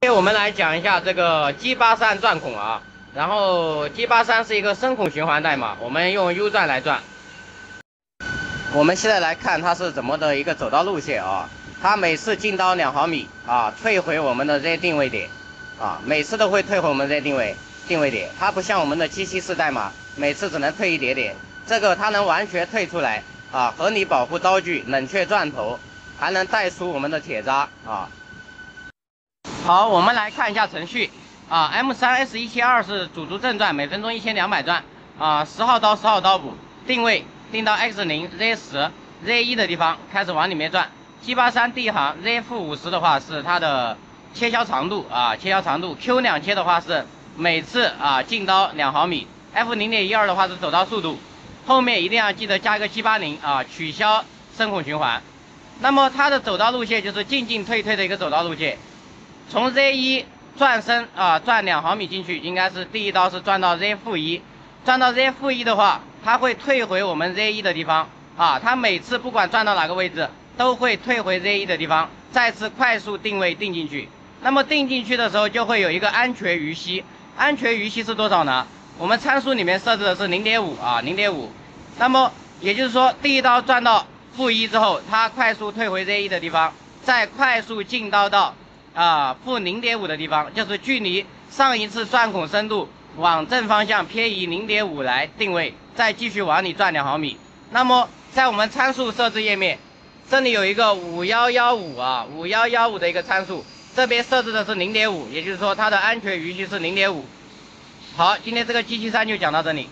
今天我们来讲一下这个 G 八三钻孔啊，然后 G 八三是一个深孔循环代码，我们用 U 转来转。我们现在来看它是怎么的一个走道路线啊，它每次进刀两毫米啊，退回我们的 Z 定位点啊，每次都会退回我们 Z 定位定位点，它不像我们的 G 七四代码，每次只能退一点点，这个它能完全退出来啊，合理保护刀具，冷却钻头，还能带出我们的铁渣啊。好，我们来看一下程序啊。M 三 S 一七二是主足正转，每分钟一千两百转啊。十号刀，十号刀补定位，定到 X 零 Z 十 Z 一的地方，开始往里面转。G 八三第一行 Z 负五十的话是它的切削长度啊，切削长度。Q 两切的话是每次啊进刀两毫米。F 零点一二的话是走刀速度。后面一定要记得加一个 G 八零啊，取消深孔循环。那么它的走刀路线就是进进退退的一个走刀路线。从 Z 一转身啊，转两毫米进去，应该是第一刀是转到 Z 负一，转到 Z 负一的话，它会退回我们 Z 一的地方啊。它每次不管转到哪个位置，都会退回 Z 一的地方，再次快速定位定进去。那么定进去的时候，就会有一个安全余息。安全余息是多少呢？我们参数里面设置的是零点五啊，零点五。那么也就是说，第一刀转到负一之后，它快速退回 Z 一的地方，再快速进刀到。啊，负零点五的地方就是距离上一次钻孔深度往正方向偏移零点五来定位，再继续往里转两毫米。那么在我们参数设置页面，这里有一个五幺幺五啊，五幺幺五的一个参数，这边设置的是零点五，也就是说它的安全余息是零点五。好，今天这个机器三就讲到这里。